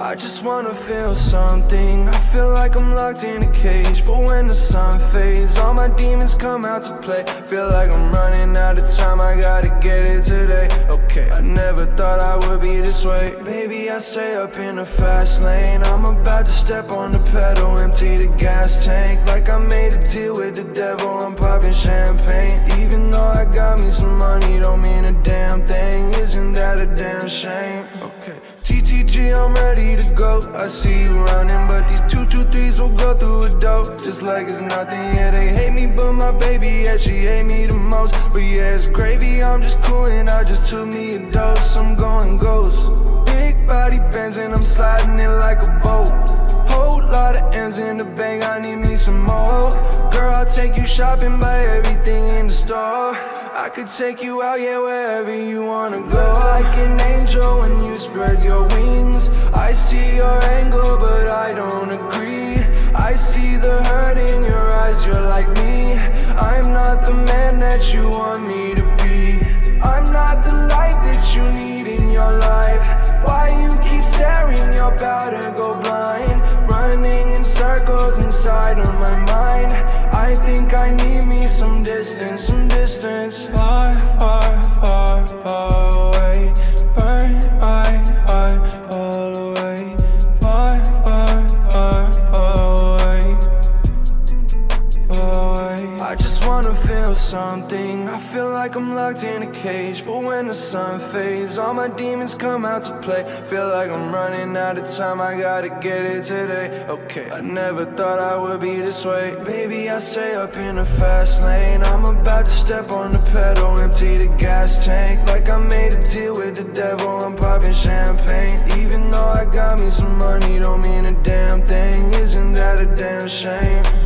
I just wanna feel something. I feel like I'm locked in a cage But when the sun fades All my demons come out to play. Feel like I'm running out of time I gotta get it today. Okay, I never thought I would be this way. Baby, I stay up in the fast lane. I'm about to step on the pedal Empty the gas tank. Like I made a deal with the devil I'm popping champagne. Even though I got me some money Don't mean a damn thing ready to go. I see you running, but these two, two, threes will go through a door. Just like it's nothing, yeah, they hate me But my baby, yeah, she hate me the most. But yeah, it's gravy, I'm just coolin' I just took me a dose, I'm going ghost. Big body Benz and I'm sliding it like a boat. Whole lot of ends in the bank, I need me some more. Girl, I'll take you shopping, buy everything in the store. I could take you out, yeah, wherever you wanna go. Like an angel when you spread see your angle, but I don't agree. I see the hurt in your eyes, you're like me. I'm not the man that you want me to be. I'm not the light that you need in your life. Why you keep staring, you're about to go blind. Running in circles inside of my mind. I think I need me some distance, wanna feel something. I feel like I'm locked in a cage But when the sun fades All my demons come out to play. Feel like I'm running out of time I gotta get it today. Okay, I never thought I would be this way. Baby, I stay up in the fast lane. I'm about to step on the pedal Empty the gas tank. Like I made a deal with the devil I'm popping champagne. Even though I got me some money Don't mean a damn thing. Isn't that a damn shame?